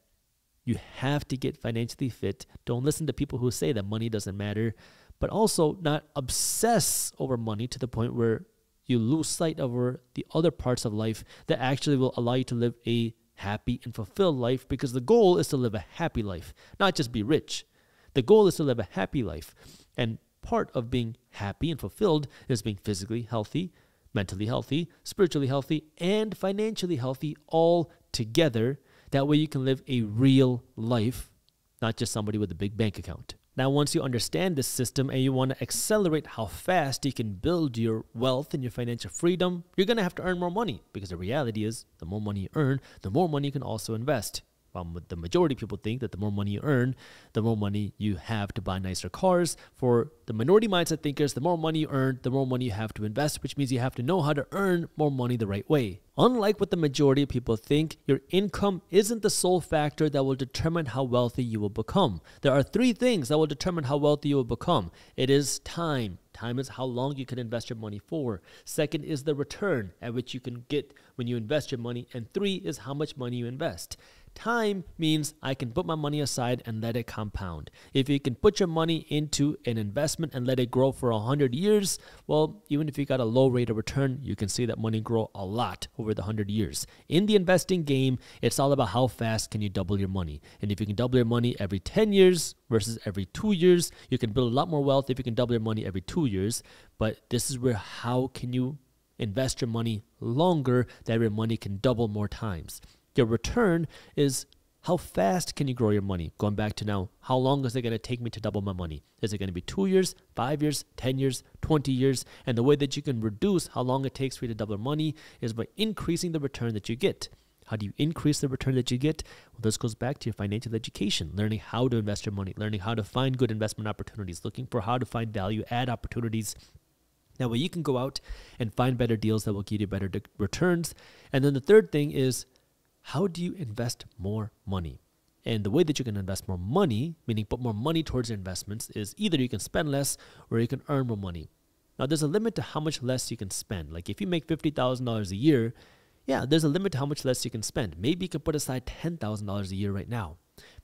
you have to get financially fit, don't listen to people who say that money doesn't matter, but also not obsess over money to the point where you lose sight over the other parts of life that actually will allow you to live a happy and fulfilled life because the goal is to live a happy life, not just be rich. The goal is to live a happy life. And part of being happy and fulfilled is being physically healthy, mentally healthy, spiritually healthy, and financially healthy all together. That way you can live a real life, not just somebody with a big bank account. Now, once you understand this system and you want to accelerate how fast you can build your wealth and your financial freedom, you're going to have to earn more money because the reality is the more money you earn, the more money you can also invest. Um, the majority of people think that the more money you earn, the more money you have to buy nicer cars. For the minority mindset thinkers, the more money you earn, the more money you have to invest, which means you have to know how to earn more money the right way. Unlike what the majority of people think, your income isn't the sole factor that will determine how wealthy you will become. There are three things that will determine how wealthy you will become it is time. Time is how long you can invest your money for. Second is the return at which you can get when you invest your money. And three is how much money you invest. Time means I can put my money aside and let it compound. If you can put your money into an investment and let it grow for 100 years, well, even if you got a low rate of return, you can see that money grow a lot over the 100 years. In the investing game, it's all about how fast can you double your money. And if you can double your money every 10 years versus every 2 years, you can build a lot more wealth if you can double your money every 2 years, but this is where how can you invest your money longer that your money can double more times. Your return is how fast can you grow your money? Going back to now, how long is it going to take me to double my money? Is it going to be two years, five years, 10 years, 20 years? And the way that you can reduce how long it takes for you to double your money is by increasing the return that you get. How do you increase the return that you get? Well, this goes back to your financial education, learning how to invest your money, learning how to find good investment opportunities, looking for how to find value add opportunities. That way you can go out and find better deals that will give you better returns. And then the third thing is how do you invest more money? And the way that you can invest more money, meaning put more money towards your investments, is either you can spend less or you can earn more money. Now, there's a limit to how much less you can spend. Like if you make $50,000 a year, yeah, there's a limit to how much less you can spend. Maybe you can put aside $10,000 a year right now.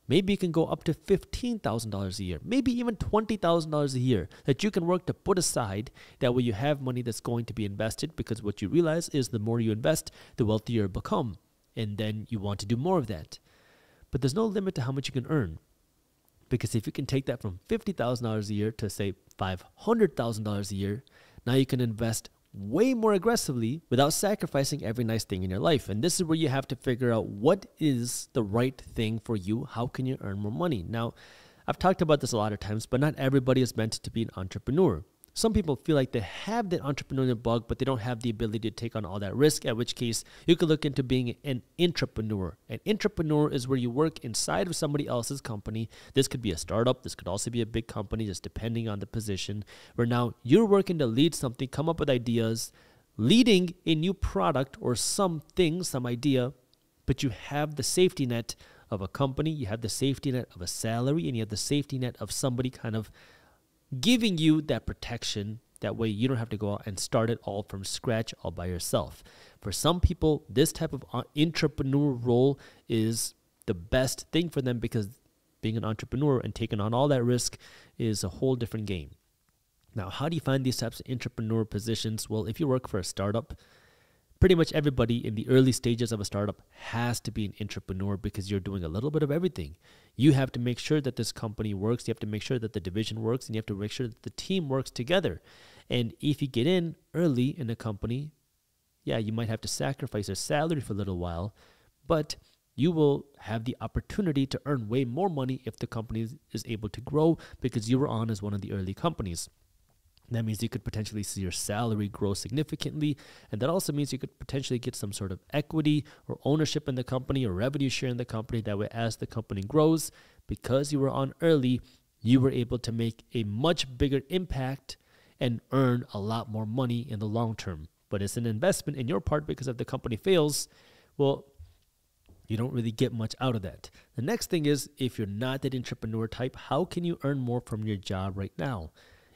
Maybe you can go up to $15,000 a year, maybe even $20,000 a year that you can work to put aside. That way you have money that's going to be invested because what you realize is the more you invest, the wealthier you become and then you want to do more of that. But there's no limit to how much you can earn. Because if you can take that from $50,000 a year to say $500,000 a year, now you can invest way more aggressively without sacrificing every nice thing in your life. And this is where you have to figure out what is the right thing for you. How can you earn more money? Now, I've talked about this a lot of times, but not everybody is meant to be an entrepreneur. Some people feel like they have that entrepreneurial bug, but they don't have the ability to take on all that risk, at which case you could look into being an intrapreneur. An intrapreneur is where you work inside of somebody else's company. This could be a startup, this could also be a big company, just depending on the position, where now you're working to lead something, come up with ideas, leading a new product or something, some idea, but you have the safety net of a company, you have the safety net of a salary, and you have the safety net of somebody kind of giving you that protection. That way, you don't have to go out and start it all from scratch all by yourself. For some people, this type of uh, intrapreneur role is the best thing for them because being an entrepreneur and taking on all that risk is a whole different game. Now, how do you find these types of intrapreneur positions? Well, if you work for a startup, pretty much everybody in the early stages of a startup has to be an intrapreneur because you're doing a little bit of everything. You have to make sure that this company works, you have to make sure that the division works, and you have to make sure that the team works together. And if you get in early in a company, yeah, you might have to sacrifice your salary for a little while, but you will have the opportunity to earn way more money if the company is able to grow because you were on as one of the early companies. That means you could potentially see your salary grow significantly. And that also means you could potentially get some sort of equity or ownership in the company or revenue share in the company. That way, as the company grows, because you were on early, you were able to make a much bigger impact and earn a lot more money in the long term. But it's an investment in your part because if the company fails, well, you don't really get much out of that. The next thing is if you're not that intrapreneur type, how can you earn more from your job right now?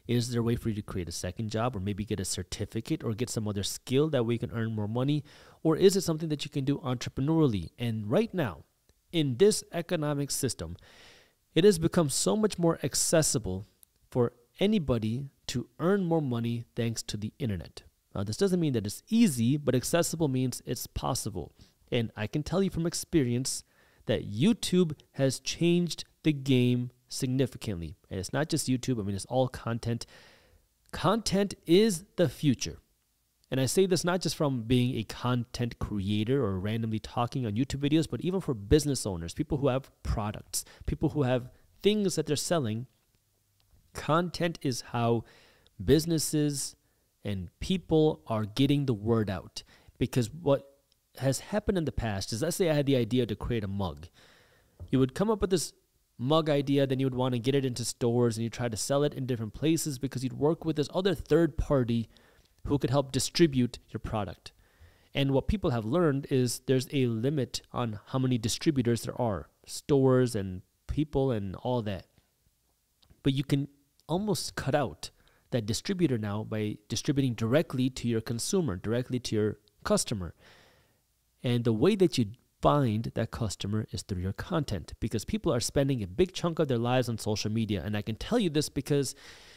Is there a way for you to create a second job or maybe get a certificate or get some other skill that way you can earn more money? Or is it something that you can do entrepreneurially? And right now, in this economic system, it has become so much more accessible for anybody to earn more money thanks to the internet. Now, this doesn't mean that it's easy, but accessible means it's possible. And I can tell you from experience that YouTube has changed the game significantly. And it's not just YouTube, I mean, it's all content. Content is the future. And I say this not just from being a content creator or randomly talking on YouTube videos, but even for business owners, people who have products, people who have things that they're selling. Content is how businesses and people are getting the word out. Because what has happened in the past is let's say I had the idea to create a mug. You would come up with this mug idea, then you would want to get it into stores and you try to sell it in different places because you'd work with this other third party who could help distribute your product. And what people have learned is there's a limit on how many distributors there are, stores and people and all that. But you can almost cut out that distributor now by distributing directly to your consumer, directly to your customer. And the way that you find that customer is through your content because people are spending a big chunk of their lives on social media. And I can tell you this because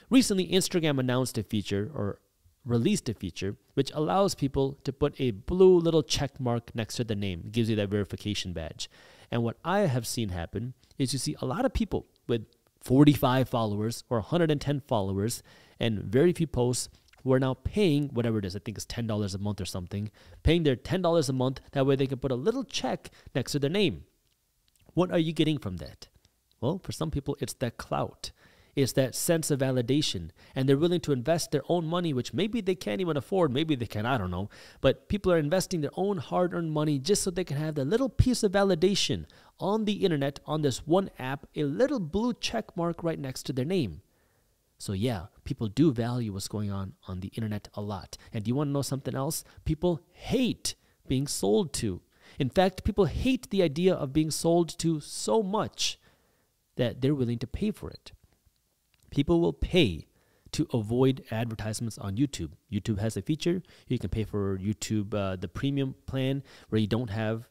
recently Instagram announced a feature or released a feature which allows people to put a blue little check mark next to the name, it gives you that verification badge. And what I have seen happen is you see a lot of people with 45 followers or 110 followers and very few posts who are now paying whatever it is, I think it's $10 a month or something, paying their $10 a month. That way they can put a little check next to their name. What are you getting from that? Well, for some people, it's that clout. It's that sense of validation. And they're willing to invest their own money, which maybe they can't even afford. Maybe they can, I don't know. But people are investing their own hard earned money just so they can have that little piece of validation on the internet, on this one app, a little blue check mark right next to their name. So, yeah, people do value what's going on on the internet a lot. And do you want to know something else? People hate being sold to. In fact, people hate the idea of being sold to so much that they're willing to pay for it. People will pay to avoid advertisements on YouTube. YouTube has a feature you can pay for YouTube, uh, the premium plan, where you don't have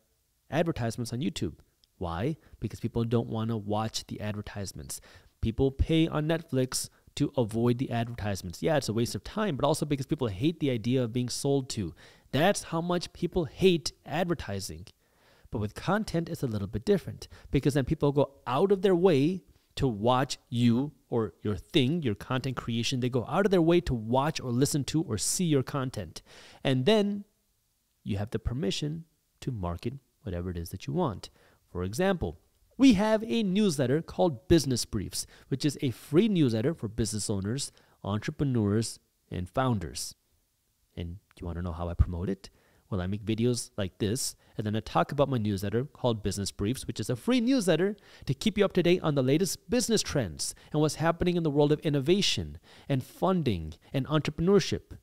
advertisements on YouTube. Why? Because people don't want to watch the advertisements. People pay on Netflix to avoid the advertisements. Yeah, it's a waste of time, but also because people hate the idea of being sold to. That's how much people hate advertising. But with content, it's a little bit different because then people go out of their way to watch you or your thing, your content creation. They go out of their way to watch or listen to or see your content. And then you have the permission to market whatever it is that you want. For example, we have a newsletter called Business Briefs, which is a free newsletter for business owners, entrepreneurs, and founders. And do you want to know how I promote it? Well, I make videos like this, and then I talk about my newsletter called Business Briefs, which is a free newsletter to keep you up to date on the latest business trends and what's happening in the world of innovation and funding and entrepreneurship.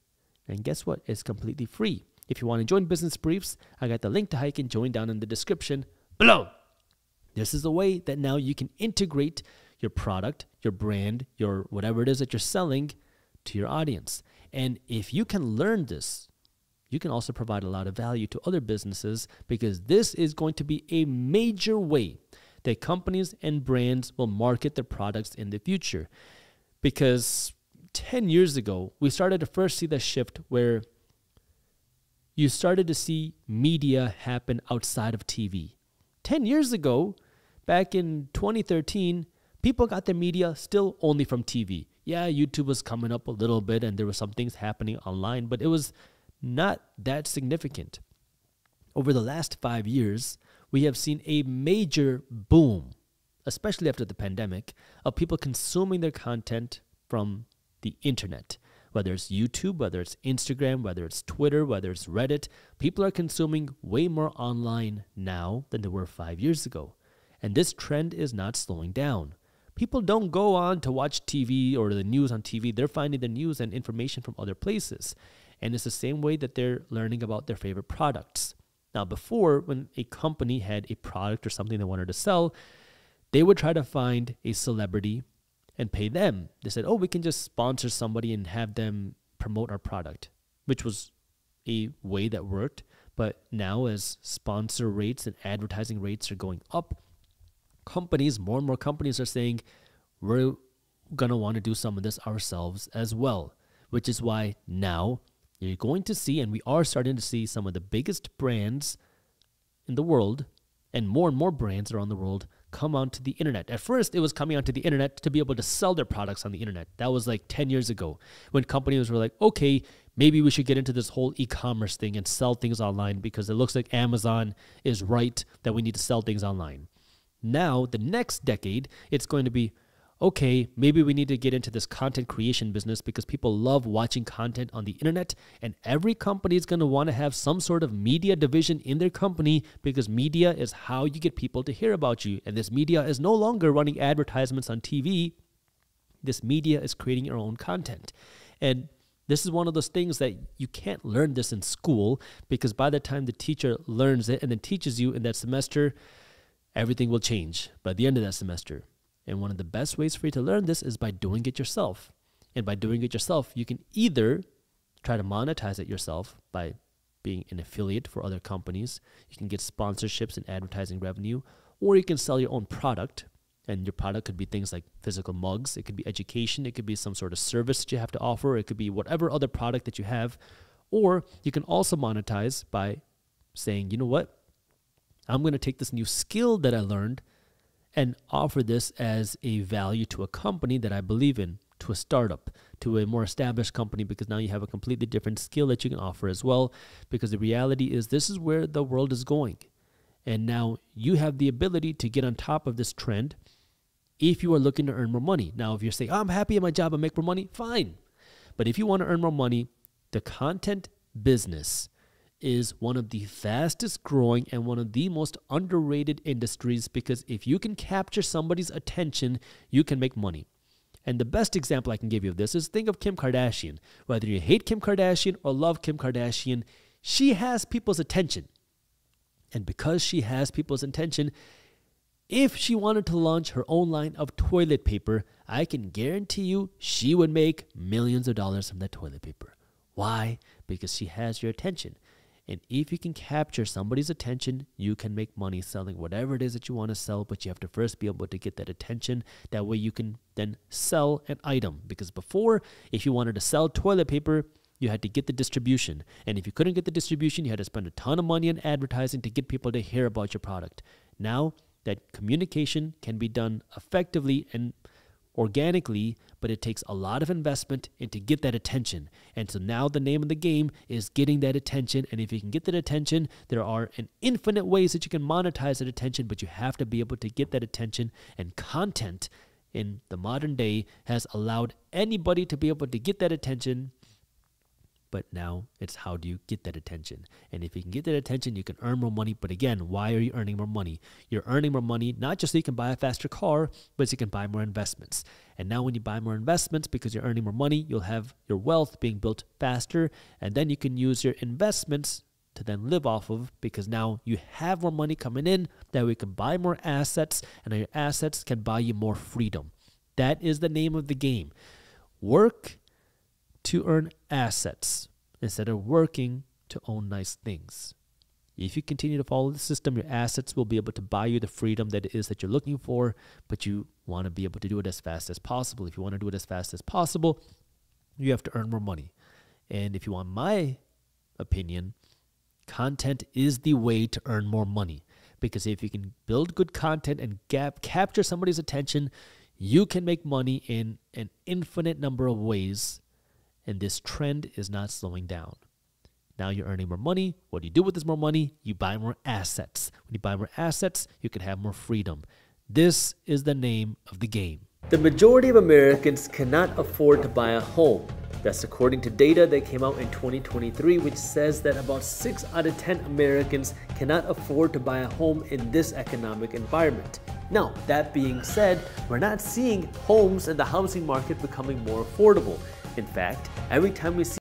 And guess what? It's completely free. If you want to join Business Briefs, I got the link to how you can join down in the description below. This is a way that now you can integrate your product, your brand, your whatever it is that you're selling to your audience. And if you can learn this, you can also provide a lot of value to other businesses because this is going to be a major way that companies and brands will market their products in the future. Because 10 years ago, we started to first see the shift where you started to see media happen outside of TV. 10 years ago, back in 2013, people got their media still only from TV. Yeah, YouTube was coming up a little bit and there were some things happening online, but it was not that significant. Over the last five years, we have seen a major boom, especially after the pandemic, of people consuming their content from the internet. Whether it's YouTube, whether it's Instagram, whether it's Twitter, whether it's Reddit, people are consuming way more online now than they were five years ago. And this trend is not slowing down. People don't go on to watch TV or the news on TV, they're finding the news and information from other places. And it's the same way that they're learning about their favorite products. Now, before, when a company had a product or something they wanted to sell, they would try to find a celebrity and pay them. They said, oh, we can just sponsor somebody and have them promote our product, which was a way that worked. But now, as sponsor rates and advertising rates are going up, companies, more and more companies are saying, we're going to want to do some of this ourselves as well, which is why now you're going to see, and we are starting to see some of the biggest brands in the world, and more and more brands around the world come onto the internet. At first, it was coming onto the internet to be able to sell their products on the internet. That was like 10 years ago when companies were like, okay, maybe we should get into this whole e commerce thing and sell things online because it looks like Amazon is right that we need to sell things online. Now, the next decade, it's going to be okay, maybe we need to get into this content creation business because people love watching content on the internet, and every company is going to want to have some sort of media division in their company because media is how you get people to hear about you. And this media is no longer running advertisements on TV, this media is creating your own content. And this is one of those things that you can't learn this in school because by the time the teacher learns it and then teaches you in that semester, everything will change by the end of that semester. And one of the best ways for you to learn this is by doing it yourself. And by doing it yourself, you can either try to monetize it yourself by being an affiliate for other companies. You can get sponsorships and advertising revenue, or you can sell your own product. And your product could be things like physical mugs, it could be education, it could be some sort of service that you have to offer, it could be whatever other product that you have. Or you can also monetize by saying, you know what? I'm going to take this new skill that I learned and offer this as a value to a company that I believe in. to a startup, to a more established company, because now you have a completely different skill that you can offer as well. Because the reality is, this is where the world is going. And now you have the ability to get on top of this trend if you are looking to earn more money. Now, if you're saying, oh, I'm happy at my job and make more money, fine. But if you want to earn more money, the content business is one of the fastest growing and one of the most underrated industries because if you can capture somebody's attention, you can make money. And the best example I can give you of this is think of Kim Kardashian. Whether you hate Kim Kardashian or love Kim Kardashian, she has people's attention. And because she has people's attention, if she wanted to launch her own line of toilet paper, I can guarantee you she would make millions of dollars from that toilet paper. Why? Because she has your attention. And if you can capture somebody's attention, you can make money selling whatever it is that you want to sell, but you have to first be able to get that attention. That way you can then sell an item. Because before, if you wanted to sell toilet paper, you had to get the distribution. And if you couldn't get the distribution, you had to spend a ton of money on advertising to get people to hear about your product. Now, that communication can be done effectively and organically, but it takes a lot of investment and to get that attention. And so now the name of the game is getting that attention. And if you can get that attention, there are an infinite ways that you can monetize that attention, but you have to be able to get that attention. And content in the modern day has allowed anybody to be able to get that attention but now it's how do you get that attention? And if you can get that attention, you can earn more money. But again, why are you earning more money? You're earning more money not just so you can buy a faster car, but so you can buy more investments. And now, when you buy more investments because you're earning more money, you'll have your wealth being built faster. And then you can use your investments to then live off of because now you have more money coming in that we can buy more assets and your assets can buy you more freedom. That is the name of the game. Work to earn assets instead of working to own nice things. If you continue to follow the system, your assets will be able to buy you the freedom that it is that you're looking for, but you want to be able to do it as fast as possible. If you want to do it as fast as possible, you have to earn more money. And if you want my opinion, content is the way to earn more money. Because if you can build good content and gap, capture somebody's attention, you can make money in an infinite number of ways and this trend is not slowing down. Now you're earning more money. What do you do with this more money? You buy more assets. When you buy more assets, you can have more freedom. This is the name of the game. The majority of Americans cannot afford to buy a home. That's according to data that came out in 2023, which says that about 6 out of 10 Americans cannot afford to buy a home in this economic environment. Now, that being said, we're not seeing homes in the housing market becoming more affordable. In fact, every time we see